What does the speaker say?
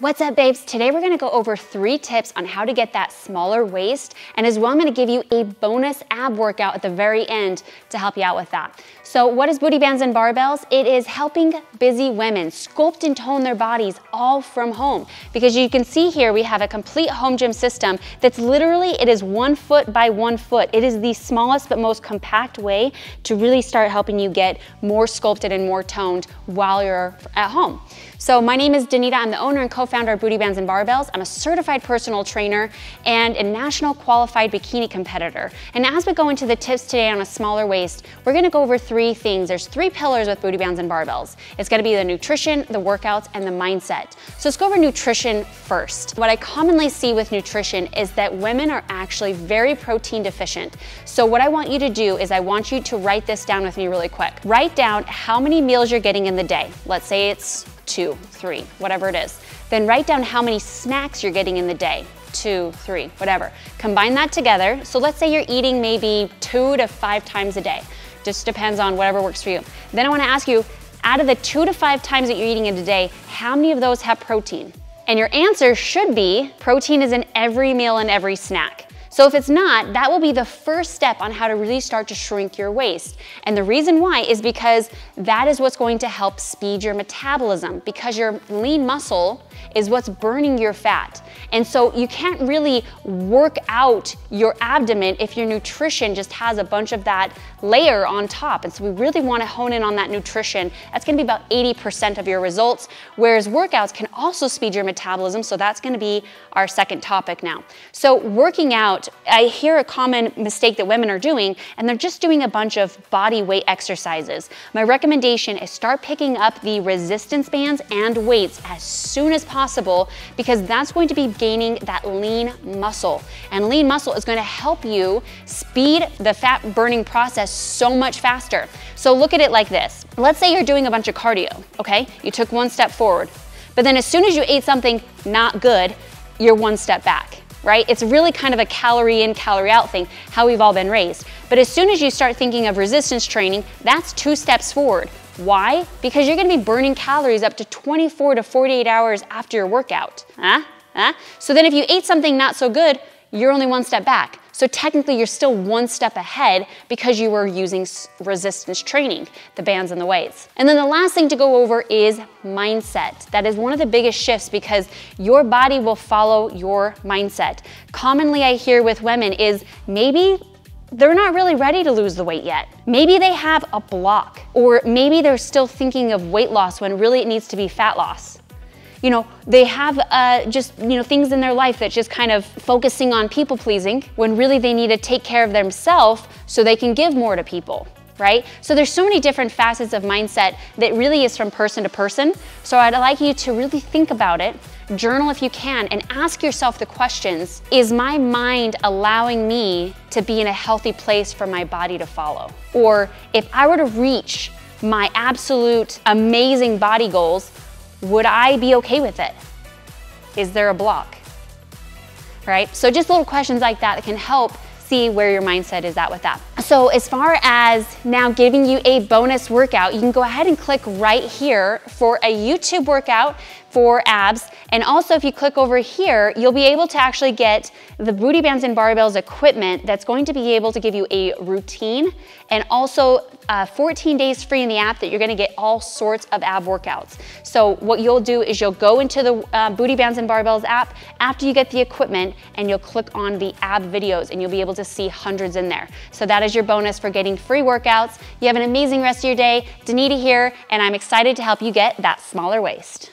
What's up babes? Today we're gonna go over three tips on how to get that smaller waist and as well I'm gonna give you a bonus ab workout at the very end to help you out with that. So what is Booty Bands and Barbells? It is helping busy women sculpt and tone their bodies all from home because you can see here we have a complete home gym system that's literally, it is one foot by one foot. It is the smallest but most compact way to really start helping you get more sculpted and more toned while you're at home. So my name is Danita, I'm the owner and co-founder of Booty Bands and Barbells. I'm a certified personal trainer and a national qualified bikini competitor. And as we go into the tips today on a smaller waist, we're gonna go over three things. There's three pillars with Booty Bands and Barbells. It's gonna be the nutrition, the workouts, and the mindset. So let's go over nutrition first. What I commonly see with nutrition is that women are actually very protein deficient. So what I want you to do is I want you to write this down with me really quick. Write down how many meals you're getting in the day. Let's say it's two, three, whatever it is. Then write down how many snacks you're getting in the day two, three, whatever. Combine that together. So let's say you're eating maybe two to five times a day. Just depends on whatever works for you. Then I wanna ask you, out of the two to five times that you're eating in a day, how many of those have protein? And your answer should be protein is in every meal and every snack. So if it's not, that will be the first step on how to really start to shrink your waist. And the reason why is because that is what's going to help speed your metabolism because your lean muscle is what's burning your fat. And so you can't really work out your abdomen if your nutrition just has a bunch of that layer on top. And so we really wanna hone in on that nutrition. That's gonna be about 80% of your results, whereas workouts can also speed your metabolism. So that's gonna be our second topic now. So working out, I hear a common mistake that women are doing, and they're just doing a bunch of body weight exercises. My recommendation is start picking up the resistance bands and weights as soon as possible because that's going to be gaining that lean muscle. And lean muscle is gonna help you speed the fat burning process so much faster. So look at it like this. Let's say you're doing a bunch of cardio, okay? You took one step forward, but then as soon as you ate something not good, you're one step back right? It's really kind of a calorie in, calorie out thing, how we've all been raised. But as soon as you start thinking of resistance training, that's two steps forward. Why? Because you're gonna be burning calories up to 24 to 48 hours after your workout. Huh? Huh? So then if you ate something not so good, you're only one step back. So technically you're still one step ahead because you were using resistance training, the bands and the weights. And then the last thing to go over is mindset. That is one of the biggest shifts because your body will follow your mindset. Commonly I hear with women is maybe they're not really ready to lose the weight yet. Maybe they have a block, or maybe they're still thinking of weight loss when really it needs to be fat loss. You know, they have uh, just, you know, things in their life that's just kind of focusing on people pleasing when really they need to take care of themselves so they can give more to people right? So there's so many different facets of mindset that really is from person to person. So I'd like you to really think about it, journal if you can, and ask yourself the questions, is my mind allowing me to be in a healthy place for my body to follow? Or if I were to reach my absolute amazing body goals, would I be okay with it? Is there a block? Right? So just little questions like that can help see where your mindset is at with that. So as far as now giving you a bonus workout, you can go ahead and click right here for a YouTube workout for abs. And also if you click over here, you'll be able to actually get the Booty Bands and Barbells equipment that's going to be able to give you a routine and also uh, 14 days free in the app that you're gonna get all sorts of ab workouts. So what you'll do is you'll go into the uh, Booty Bands and Barbells app after you get the equipment and you'll click on the ab videos and you'll be able to see hundreds in there. So that is your bonus for getting free workouts. You have an amazing rest of your day. Danita here, and I'm excited to help you get that smaller waist.